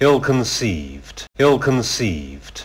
ill-conceived, ill-conceived,